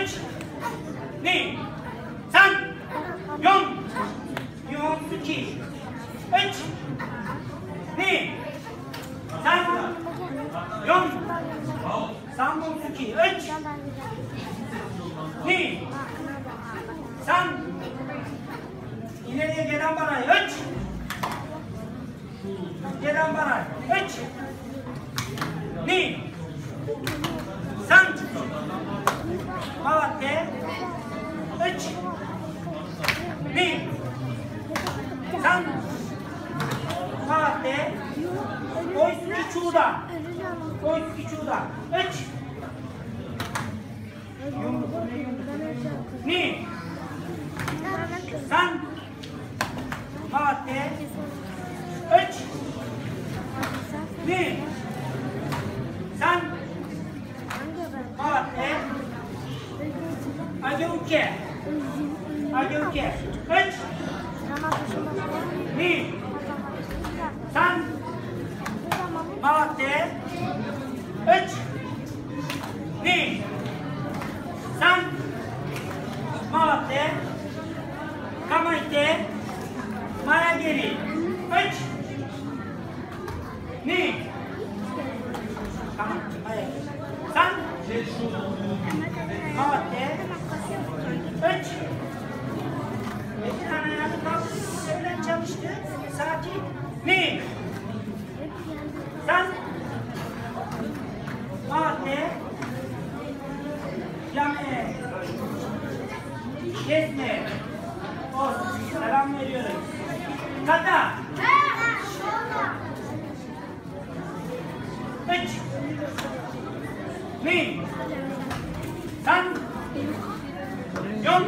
Üç. Ni. San. Yon. Yon suki. Üç. Ni. San. Yon. San bon suki. Üç. Ni. San. İleriye gelen baray. Üç. Gelen baray. Üç. Ni. San. Malatya. Üç. Ni. San. Malatya. Oysuki çuğda. Oysuki çuğda. Üç. Ni. San. Malatya. Üç. Ni. San. Malatya. Ajuke. Ajuke. Üç. Ni. San. Malatya. Üç. Ni. San. Malatya. Kamayte. Mayagiri. Üç. Ni. Kamayte. Mayagiri. San. Malatya. Üç. Bir tane ayağını kalktı. Evlen çalıştı. Sakin. Ni. San. Malatya. Yame. Kesme. Olsun. Selam veriyorum. Kata. Üç. Ni. San. Yon.